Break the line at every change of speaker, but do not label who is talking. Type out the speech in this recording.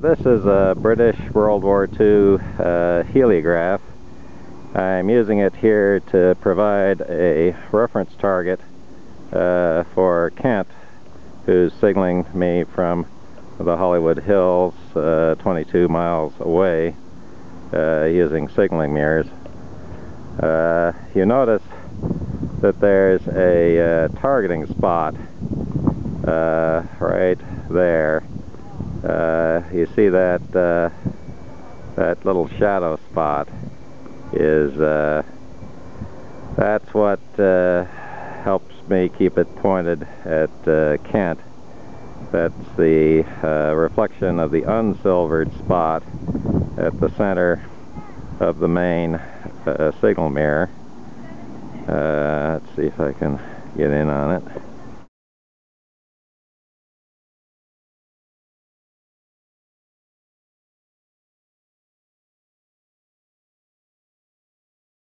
This is a British World War II uh, heliograph. I'm using it here to provide a reference target uh, for Kent, who's signaling me from the Hollywood Hills, uh, 22 miles away, uh, using signaling mirrors. Uh, you notice that there's a uh, targeting spot right there you see that uh, that little shadow spot is uh, that's what uh, helps me keep it pointed at uh, Kent. That's the uh, reflection of the unsilvered spot at the center of the main signal mirror. Let's see if I can get in on it